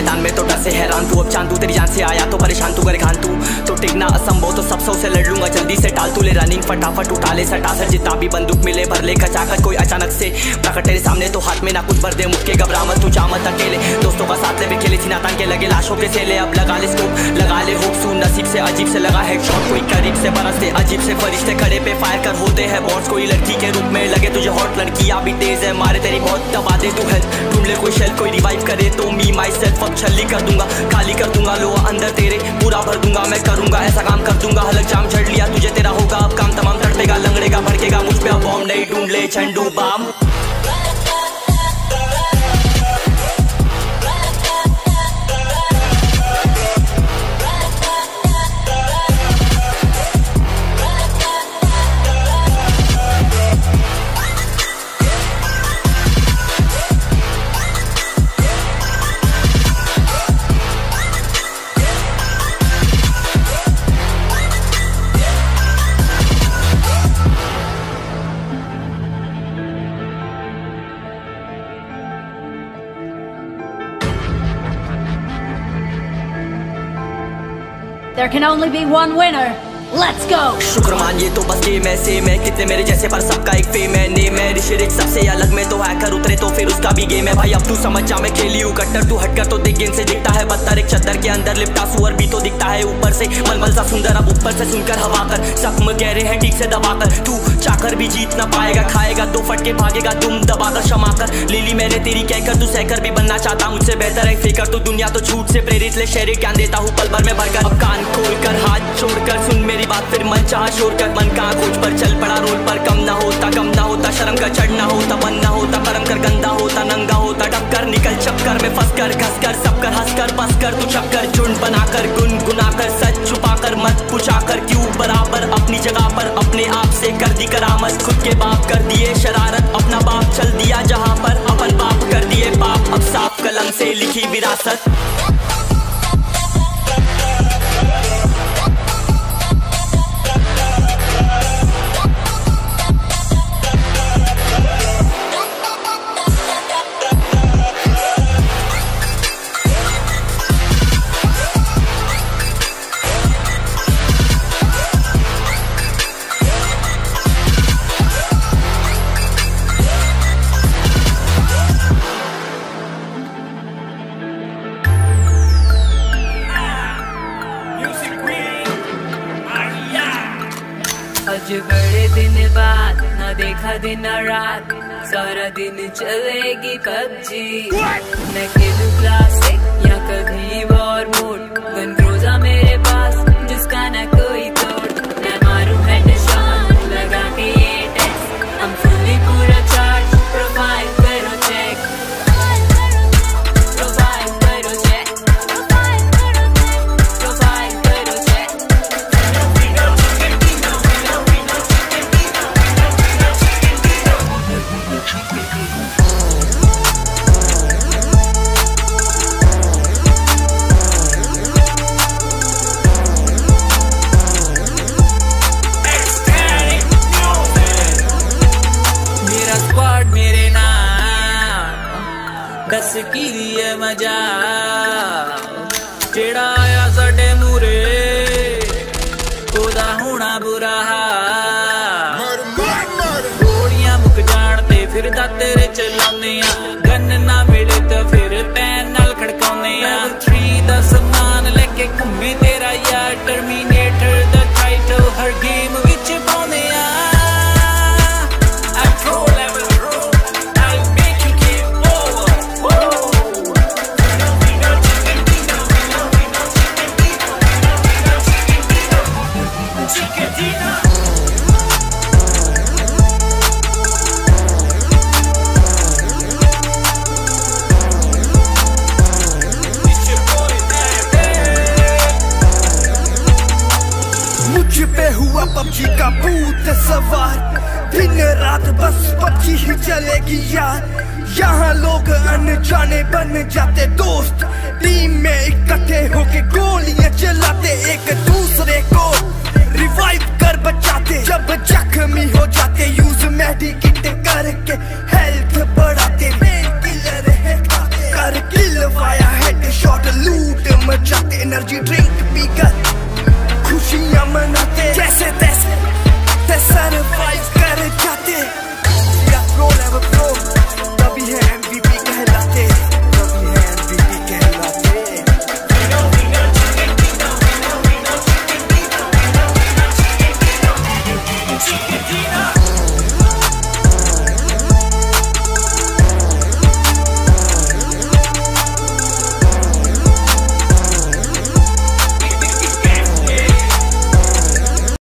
मैदान में तो डर से हैरान तू। अब चांदू तेरी जान से आया तो परेशान तू करे तू तो। टिकना असंभव तो सब सौ से लड़ लूँगा। जल्दी से टाल तू ले रनिंग फटाफट उठा ले, सटा सर, जितना भी बंदूक मिले, भर ले। खचाखच कोई अचानक से प्रकट तेरे सामने तो हाथ में ना कुछ भर दे। मुक्के घबरा मत तू जामत अकेले। दोस्तों का साथ ले खेले थी नातान के लगे, लाशों के सेले। अब लगा ले स्कोप लगा ले होप सू नसीब से, अजीब से लगा है शॉट कोई करीब से बरसते, अजीब से फरिश्ते खड़े पे फायर कर होते हैं बॉट्स कोई लड़की के रूप में लगे तुझे हॉट लड़की भी तेज है, मारे तेरी बहुत, दबा दे तू हेल्थ ढूंढ ले कोई शेल कोई रिवाइव करे तो मी माई सेल्फ अब छली कर दूँगा, खाली कर दूँगा लो अंदर तेरे, पूरा भर दूँगा, मैं करूँगा ऐसा काम कर दूँगा। हलक जाम चढ़ लिया तुझे तेरा होगा। There can only be one winner. Let's go! शुक्र मानिए तो बस गेम ऐसे मैं कितने मेरे जैसे पर सबका एक फेम है। नेम है ऋषिरिक सबसे अलग में तो हैकर उतरे तो फिर उसका भी गेम है। भाई, अब तू समझ जा, मैं खेली हूँ कट्टर। तू हटकर तो देख गेम से दिखता है पत्थर। एक चद्दर के अंदर लिपटा, सुअर भी तो दिखता है ऊपर से। मलमल सा सुंदर, अब ऊपर से सुनकर हवा कर। जख्म गहरे हैं, ठीक से दबाकर तू चाकर भी जीत ना पाएगा, खाएगा। दो फटके भागेगा तुम दबाकर क्षमा कर। ले ली मैंने तेरी कहकर, तू सहकर भी बनना चाहता। मुझसे बेहतर है फेकर तो दुनिया तो झूठ से प्रेरित ले। शहरी ज्ञान देता हूँ, पल भर में भरकर। अब कान खोल चाह शोर कर मन कहाँ खोज पर चल पड़ा रोल पर। कम ना होता, कम ना होता, शर्म का चढ़ना होता, बन ना होता, करम कर, गंदा होता, नंगा होता। टक्कर निकल चक्कर में फंस कर, घस कर, सब कर, हंस कर, बस कर, तू चक्कर झुंड बनाकर गुन गुनाकर सच छुपा कर मत पूछा कर क्यों बराबर अपनी जगह पर अपने आप से कर दी करामत? खुद के बाप कर दिए शरारत, अपना बाप चल दिया जहाँ पर, अपन बाप कर दिए बाप अब साफ़ कलम से लिखी विरासत। देखा दिन रात सारा दिन चलेगी पबजी। न खेलू क्लासिक या कभी वॉर मोड गन रोजा मेरे ਦੱਸ ਕੀ ਏ ਮਜਾ? ਜਿਹੜਾ ਆਇਆ ਸਾਡੇ ਮੂਰੇ ਉਹਦਾ ਹੋਣਾ ਬੁਰਾ ਮਰ ਮਰ ਮਰ। ਗੋਲੀਆਂ ਮੁੱਕ ਜਾਣ ਤੇ ਫਿਰਦਾ ਤੇਰੇ ਚਲਾਉਂਦੇ ਆ। ਗੰਨ ਨਾ पबजी का भूत सवार। दिन रात बस पबजी ही चलेगी यार। यहाँ लोग अनजाने बन जाते दोस्त। टीम में इकट्ठे होके गोलियाँ चलाते एक दूसरे को। रिवाइव कर बचाते, जब जख्मी हो जाते। यूज़ मेडिकेट करके हेल्थ बढ़ाते। किलर है कर किल वाया हेड शॉट लूट मचाते एनर्जी ड्रिंक पीकर I'm. That's it, that's it. That's.